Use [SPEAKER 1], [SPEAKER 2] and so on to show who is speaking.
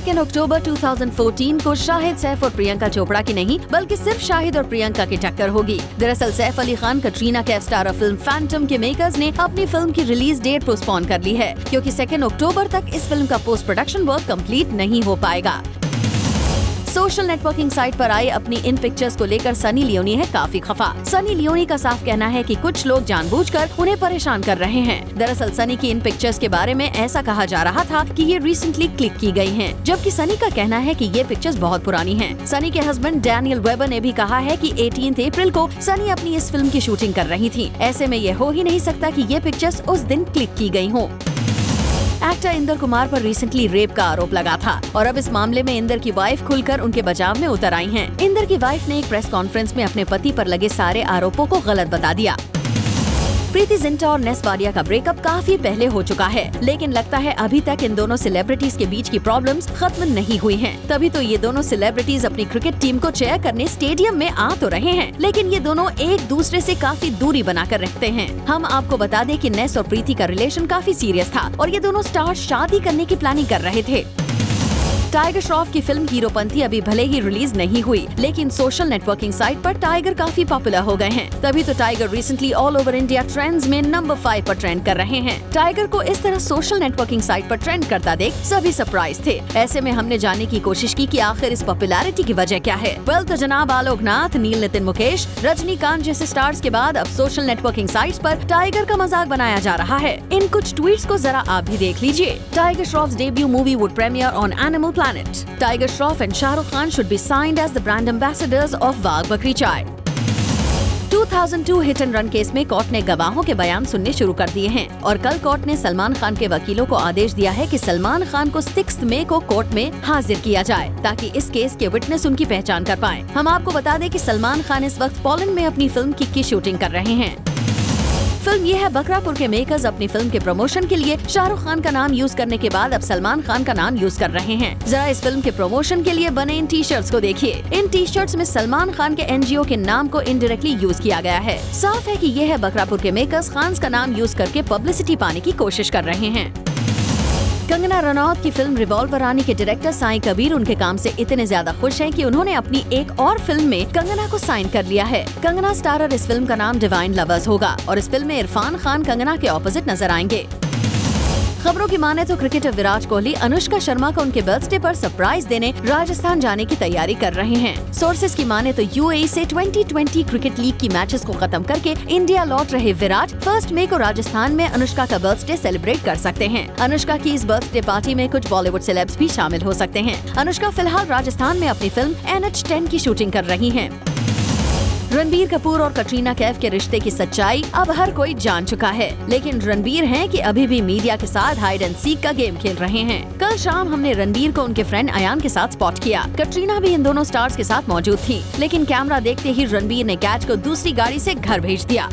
[SPEAKER 1] 2 अक्टूबर 2014 को शाहिद सैफ और प्रियंका चोपड़ा की नहीं, बल्कि सिर्फ़ शाहिद और प्रियंका की टक्कर होगी। दरअसल सैफ अली खान, कटरीना के स्टार फ़िल्म फैंटम के मेकर्स ने अपनी फ़िल्म की रिलीज़ डेट पोस्टपोन कर ली है, क्योंकि 2 अक्टूबर तक इस फ़िल्म का पोस्ट प्रोडक्शन वर्क कंप्लीट नहीं हो पाएगा। सोशल नेटवर्किंग साइट पर आए अपनी इन पिक्चर्स को लेकर सनी लियोनी है काफ़ी खफा सनी लियोनी का साफ़ कहना है कि कुछ लोग जानबूझकर उन्हें परेशान कर रहे हैं दरअसल सनी की इन पिक्चर्स के बारे में ऐसा कहा जा रहा था कि ये रिसेंटली क्लिक की गई हैं, जबकि सनी का कहना है कि ये पिक्चर्स बहुत पुरानी हैं। सनी के हस्बैंड डैनियल वेबर ने भी कहा है कि 18 अप्रैल को सनी अपनी इस फ़िल्म की शूटिंग कर रही थी ऐसे में ये हो ही नहीं सकता कि ये पिक्चर्स उस दिन क्लिक की गई हों। एक्टर इंदर कुमार पर रिसेंटली रेप का आरोप लगा था और अब इस मामले में इंदर की वाइफ खुलकर उनके बचाव में उतर आई हैं। इंदर की वाइफ ने एक प्रेस कॉन्फ्रेंस में अपने पति पर लगे सारे आरोपों को गलत बता दिया प्रीति जिंटा और नेस वाडिया का ब्रेकअप काफ़ी पहले हो चुका है, लेकिन लगता है अभी तक इन दोनों सेलिब्रिटीज के बीच की प्रॉब्लम्स खत्म नहीं हुई हैं। तभी तो ये दोनों सेलिब्रिटीज अपनी क्रिकेट टीम को चेयर करने स्टेडियम में आ तो रहे हैं, लेकिन ये दोनों एक दूसरे से काफ़ी दूरी बनाकर रखते हैं हम आपको बता दें कि नेस और प्रीति का रिलेशन काफ़ी सीरियस था, और ये दोनों स्टार शादी करने की प्लानिंग कर रहे थे टाइगर श्रॉफ की फ़िल्म हीरोपंथी अभी भले ही रिलीज़ नहीं हुई, लेकिन सोशल नेटवर्किंग साइट पर टाइगर काफ़ी पॉपुलर हो गए हैं। तभी तो Tiger recently all over India trends में नंबर फाइव पर ट्रेंड कर रहे हैं। टाइगर को इस तरह सोशल नेटवर्किंग साइट पर ट्रेंड करता देख सभी सरप्राइज़ थे। ऐसे में हमने जानने की कोशिश की कि आखिर इस पॉपुलैरिटी की वजह क्या है। वेल तो जनाब आलोक नाथ नील नितिन मुकेश रजनीकांत जैसे स्टार्स के बाद अब सोशल नेटवर्किंग साइट पर टाइगर का मज़ाक बनाया जा रहा है। इन कुछ ट्वीट को जरा आप भी देख लीजिए। Tiger Shroff debut movie would premiere on animal planet. Tiger Shroff and Shah Rukh Khan should be signed as the brand ambassadors of Wagh Bakri Chai. 2002 hit and run case में court ने गवाहों के बयान सुनने शुरू कर दिए हैं और कल कोर्ट ने सलमान खान के वकीलों को आदेश दिया है कि सलमान खान को सिक्स मई को कोर्ट में हाजिर किया जाए ताकि इस केस के विटनेस उनकी पहचान कर पाए हम आपको बता दें कि सलमान खान इस वक्त पोलैंड में अपनी फ़िल्म किक की शूटिंग कर रहे हैं फ़िल्म ये है बकरापुर के मेकर्स अपनी फ़िल्म के प्रमोशन के लिए। शाहरुख खान का नाम यूज़ करने के बाद अब सलमान खान का नाम यूज़ कर रहे हैं। जरा इस फ़िल्म के प्रमोशन के लिए बने इन टी शर्ट्स को देखिए। इन टी शर्ट्स में सलमान खान के एनजीओ के नाम को इनडायरेक्टली यूज़ किया गया है। साफ़ है की ये है बकरापुर के मेकर्स। खान का नाम यूज़ करके पब्लिसिटी पाने की कोशिश कर रहे हैं। कंगना रनौत की फ़िल्म रिवॉल्वर रानी के डायरेक्टर साई कबीर उनके काम से इतने ज़्यादा खुश हैं कि उन्होंने अपनी एक और फ़िल्म में कंगना को साइन कर लिया है। कंगना स्टारर इस फ़िल्म का नाम डिवाइन लवर्स होगा और इस फ़िल्म में इरफान खान कंगना के ऑपोजिट नज़र आएँगे। खबरों की माने तो क्रिकेटर विराट कोहली अनुष्का शर्मा को उनके बर्थडे पर सरप्राइज़ देने राजस्थान जाने की तैयारी कर रहे हैं। सोर्सेज की माने तो यूएई से 2020 क्रिकेट लीग की मैचेस को खत्म करके इंडिया लौट रहे विराट फ़र्स्ट मई को राजस्थान में अनुष्का का बर्थडे सेलिब्रेट कर सकते हैं। अनुष्का की इस बर्थडे पार्टी में कुछ बॉलीवुड सेलेब्स भी शामिल हो सकते हैं। अनुष्का फ़िलहाल राजस्थान में अपनी फ़िल्म एन एच की शूटिंग कर रही है। रणबीर कपूर और कटरीना कैफ के रिश्ते की सच्चाई अब हर कोई जान चुका है। लेकिन रणबीर हैं कि अभी भी मीडिया के साथ हाइड एंड सीख का गेम खेल रहे हैं। कल शाम हमने रणबीर को उनके फ्रेंड अयान के साथ स्पॉट किया। कटरीना भी इन दोनों स्टार्स के साथ मौजूद थी। लेकिन कैमरा देखते ही रणबीर ने कैच को दूसरी गाड़ी ऐसी घर भेज दिया।